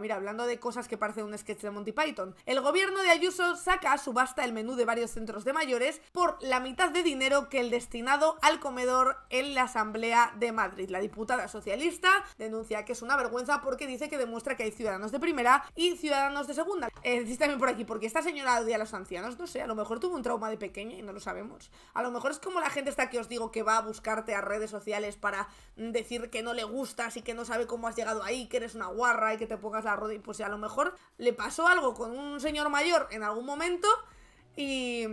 Mira, hablando de cosas que parecen un sketch de Monty Python, el gobierno de Ayuso saca a subasta el menú de varios centros de mayores por la mitad de dinero que el destinado al comedor en la Asamblea de Madrid. La diputada socialista denuncia que es una vergüenza porque dice que demuestra que hay ciudadanos de primera y ciudadanos de segunda. Eh, dice también por aquí, porque esta señora odia a los ancianos, no sé, a lo mejor tuvo un trauma de pequeña y no lo sabemos. A lo mejor es como la gente está que os digo que va a buscarte a redes sociales para decir que no le gustas y que no sabe cómo has llegado ahí, que eres una guarra y que te pongas la rodilla. Pues a lo mejor le pasó algo con un señor mayor en algún momento y,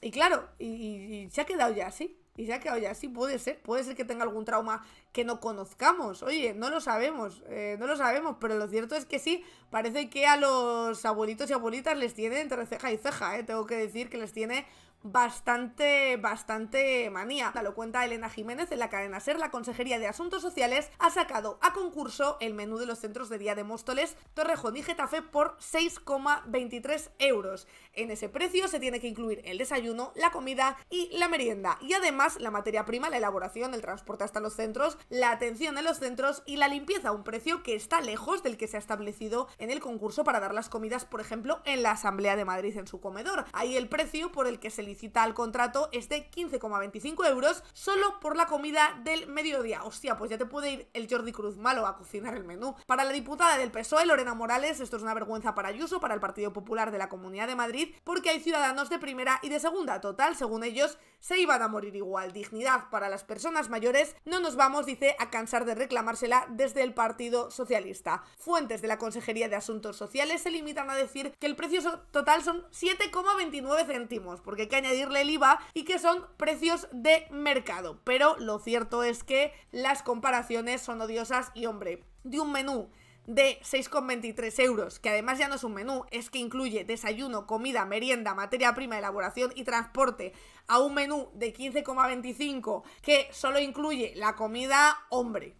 y claro, y, se ha quedado ya así. Y se ha quedado ya así, puede ser, puede ser que tenga algún trauma que no conozcamos. Oye, no lo sabemos, eh, no lo sabemos, pero lo cierto es que sí, parece que a los abuelitos y abuelitas les tiene entre ceja y ceja, ¿eh? Tengo que decir que les tiene bastante, bastante manía. Lo cuenta Elena Jiménez en la cadena SER, la Consejería de Asuntos Sociales ha sacado a concurso el menú de los centros de día de Móstoles, Torrejón y Getafe por 6,23 euros. En ese precio se tiene que incluir el desayuno, la comida y la merienda. Y además la materia prima, la elaboración, el transporte hasta los centros, la atención en los centros y la limpieza, un precio que está lejos del que se ha establecido en el concurso para dar las comidas, por ejemplo, en la Asamblea de Madrid en su comedor. Ahí el precio por el que se licita el contrato es de 15,25 euros solo por la comida del mediodía. Hostia, pues ya te puede ir el Jordi Cruz malo a cocinar el menú. Para la diputada del PSOE, Lorena Morales, esto es una vergüenza para Ayuso, para el Partido Popular de la Comunidad de Madrid, porque hay ciudadanos de primera y de segunda. Total, según ellos, se iban a morir igual. Dignidad para las personas mayores, no nos vamos, dice, a cansar de reclamársela desde el Partido Socialista. Fuentes de la Consejería de Asuntos Sociales se limitan a decir que el precio total son 7,29 céntimos, porque añadirle el IVA y que son precios de mercado. Pero lo cierto es que las comparaciones son odiosas y hombre, de un menú de 6,23 euros, que además ya no es un menú, es que incluye desayuno, comida, merienda, materia prima, elaboración y transporte, a un menú de 15,25 que solo incluye la comida, hombre,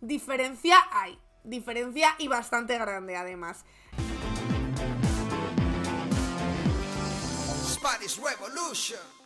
diferencia hay, diferencia y bastante grande además. Revolution.